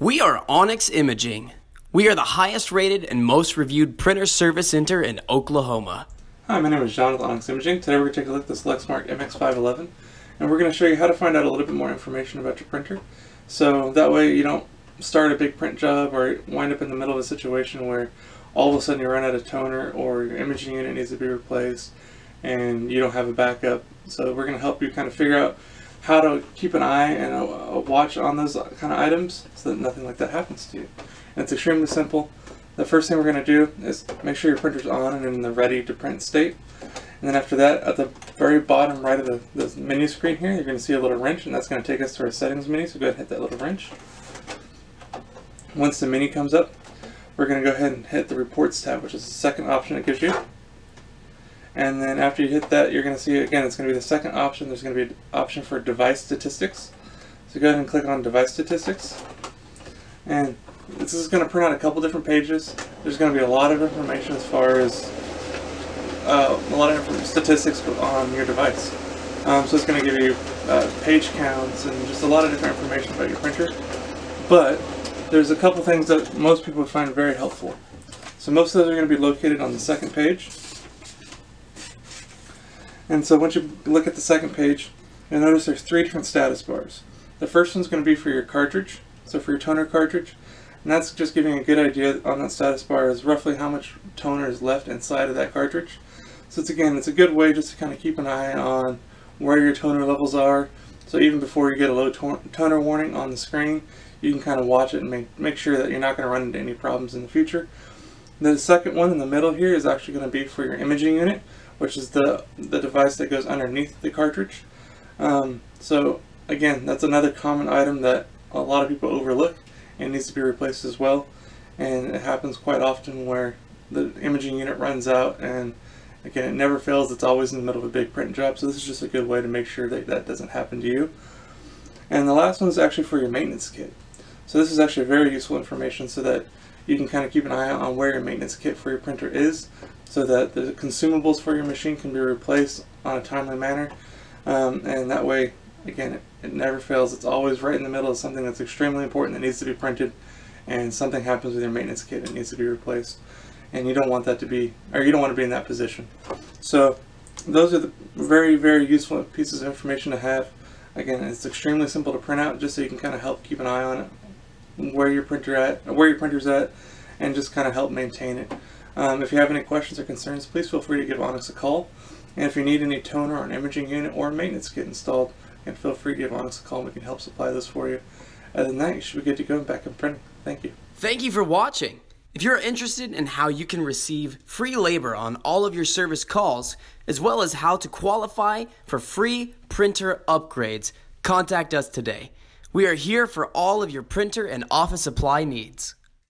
We are Onyx Imaging. We are the highest rated and most reviewed printer service center in Oklahoma. Hi, my name is John with Onyx Imaging. Today we're going to take a look at this Lexmark MX511 and we're going to show you how to find out a little bit more information about your printer. So that way you don't start a big print job or wind up in the middle of a situation where all of a sudden you run out of toner or your imaging unit needs to be replaced and you don't have a backup. So we're going to help you kind of figure out how to keep an eye and a, a watch on those kind of items so that nothing like that happens to you. And it's extremely simple. The first thing we're going to do is make sure your printer's on and in the ready to print state. And then after that, at the very bottom right of the, the menu screen here, you're going to see a little wrench, and that's going to take us to our settings menu, so go ahead and hit that little wrench. Once the menu comes up, we're going to go ahead and hit the reports tab, which is the second option it gives you. And then after you hit that, you're going to see, again, it's going to be the second option. There's going to be an option for device statistics. So go ahead and click on device statistics. And this is going to print out a couple different pages. There's going to be a lot of information as far as uh, a lot of statistics on your device. Um, so it's going to give you uh, page counts and just a lot of different information about your printer. But there's a couple things that most people find very helpful. So most of those are going to be located on the second page. And so once you look at the second page, you'll notice there's three different status bars. The first one's going to be for your cartridge, so for your toner cartridge, and that's just giving a good idea on that status bar is roughly how much toner is left inside of that cartridge. So it's again, it's a good way just to kind of keep an eye on where your toner levels are. So even before you get a low toner warning on the screen, you can kind of watch it and make, make sure that you're not going to run into any problems in the future. The second one in the middle here is actually going to be for your imaging unit which is the, the device that goes underneath the cartridge. Um, so again, that's another common item that a lot of people overlook and needs to be replaced as well. And it happens quite often where the imaging unit runs out and again, it never fails. It's always in the middle of a big print job. So this is just a good way to make sure that that doesn't happen to you. And the last one is actually for your maintenance kit. So this is actually very useful information so that you can kind of keep an eye out on where your maintenance kit for your printer is so that the consumables for your machine can be replaced on a timely manner. Um, and that way, again, it, it, never fails. It's always right in the middle of something that's extremely important that needs to be printed and something happens with your maintenance kit and needs to be replaced. And you don't want that to be, or you don't want to be in that position. So those are the very, very useful pieces of information to have. Again, it's extremely simple to print out just so you can kind of help keep an eye on it, where your printer at, where your printer's at, and just kind of help maintain it. Um, if you have any questions or concerns, please feel free to give Onyx a call. And if you need any toner or an imaging unit or maintenance kit installed, and feel free to give Onyx a call and we can help supply those for you. Other than that, you should be good to go and back in printing. Thank you. Thank you for watching. If you're interested in how you can receive free labor on all of your service calls, as well as how to qualify for free printer upgrades, contact us today. We are here for all of your printer and office supply needs.